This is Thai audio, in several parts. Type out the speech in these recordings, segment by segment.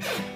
Yeah.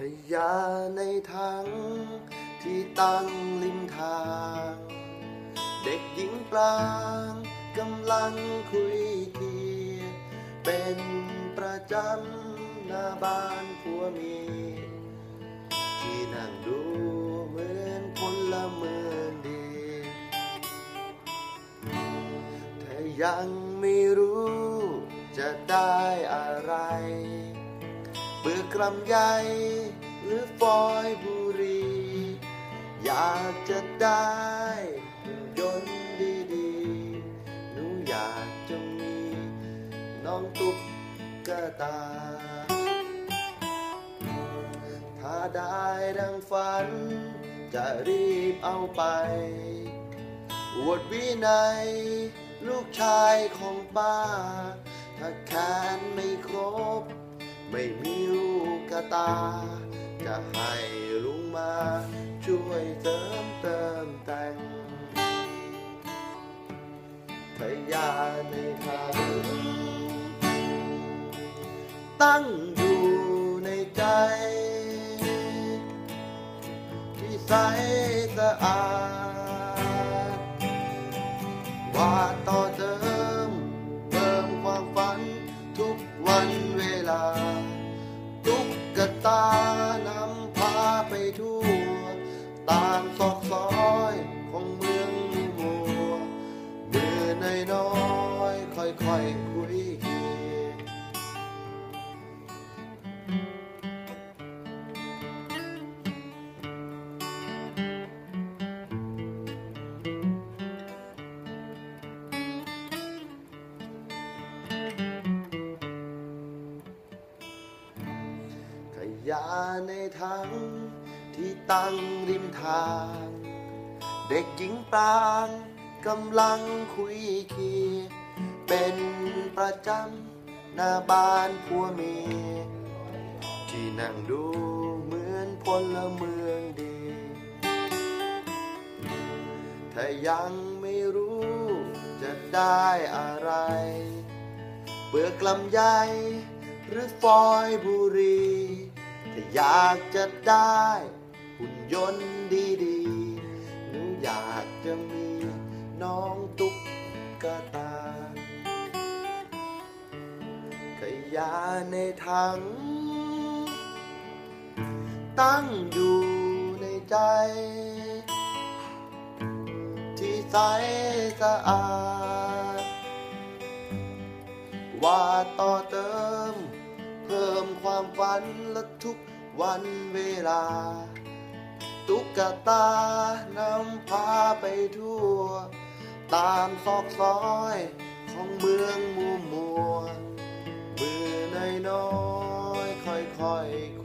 ขยะในถังที่ตั้งริมทาง เด็กหญิงปลางกำลังคุยเคียเป็นประจำหน้าบ้านผัวเมียที่นั่งดูเหมือนพลเมืองดีแต่ยังไม่รู้จะได้อะไร กลำไยหรือฟอยบุรี อยากจะได้หุ่นยนต์ดีๆ หนูอยากจะมี น้องตุ๊กกตา ถ้าได้ดังฝัน จะรีบเอาไป อวดวินัยลูกชายของป้า ถ้าแคนไม่ครบ ไม่มีลูกกระตา จะให้ลุงมา ช่วยเติมเติมแต่งขยะในถังตั้งอยู่ในใจที่ใสสะอาด ค่อยคุยยงขยะในถังที่ตั้งริมทาง เด็กหญิงปรางกำลังคุยเคีย เป็นประจำหน้าบ้านผัวเมียที่นั่งดูเหมือนพลเมืองดี ถ้ายังไม่รู้จะได้อะไรเปลือกลำไยหรือฟอยบุรี ถ้าอยากจะได้หุ่นยนต์ดีๆหนูอยากจะมีน้องตุ๊กตา ยะในถัง ตั้งอยู่ในใจ ที่ใสสะอาดว่าต่อเติม เพิ่มความฝันและทุกวันเวลา ตุ๊กตานำพาไปทั่ว ตามซอกซอยของเมืองมัวมัว น้อยๆค่อยๆ